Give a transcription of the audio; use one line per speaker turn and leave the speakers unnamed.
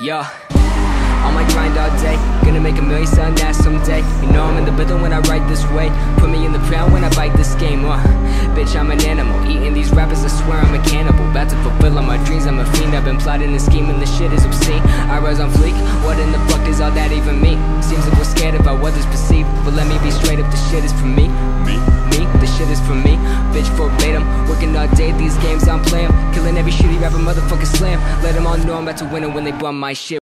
Yo, on my grind all day, gonna make a million selling that someday. You know I'm in the building when I write this way. Put me in the ground when I bite this game. Uh, bitch, I'm an animal. Eating these rappers, I swear I'm a cannibal. About to fulfill all my dreams, I'm a fiend. I've been plotting and scheming, this shit is obscene. I rise on fleek, what in the fuck does all that even mean? Seems like we're scared about what others perceive. But let me be straight up, the shit is for me. Me? Me? The shit is for me. Bitch, verbatim. Working all day, these games I'm playing. Shitty rapper, motherfucker slam. Let them all know I'm about to win it when they bum my shit.